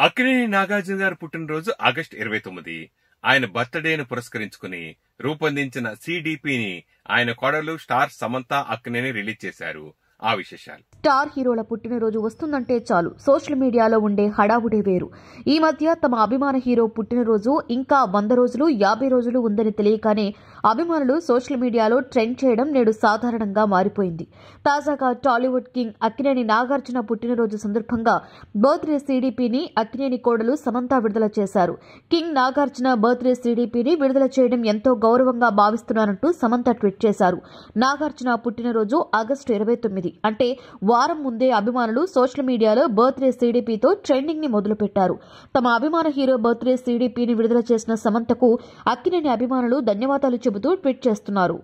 అక్కినేని నాగార్జున గారు పుట్టినరోజు ఆగస్టు ఇరవై తొమ్మిది. ఆయన బర్త్డేను పురస్కరించుకుని రూపొందించిన సిడిపిని ఆయన కోడలు స్టార్ సమంత అక్కినేని రిలీజ్ చేశారు. ఆ విశేషాలు. స్టార్ హీరోల పుట్టినరోజు వస్తుందంటే చాలు. సోషల్ మీడియాలో ఉండే హడావుడే వేరు. ఈ మధ్య తమ అభిమాన హీరో పుట్టినరోజు ఇంకా వంద రోజులు యాభై రోజులు ఉందని తెలియగానే అభిమానులు సోషల్ మీడియాలో ట్రెండ్ చేయడం నేడు సాధారణంగా మారిపోయింది. తాజాగా టాలీవుడ్ కింగ్ అక్కినేని నాగార్జున పుట్టినరోజు సందర్భంగా బర్త్డే సీడీపీని అక్కినేని కోడలు సమంత విడుదల చేశారు. కింగ్ నాగార్జున బర్త్డే సీడీపీని విడుదల చేయడం ఎంతో గౌరవంగా భావిస్తున్నానంటూ సమంత ట్వీట్ చేశారు. నాగార్జున పుట్టినరోజు ఆగస్టు ఇరవై తొమ్మిది. అంటే వారం ముందే అభిమానులు సోషల్ మీడియాలో బర్త్డే సీడీపీతో ట్రెండింగ్ని మొదలుపెట్టారు. తమ అభిమాన హీరో బర్త్డే సీడీపీని విడుదల చేసిన సమంతకు అక్కినేని అభిమానులు ధన్యవాదాలు చెబుతూ ట్వీట్ చేస్తున్నారు.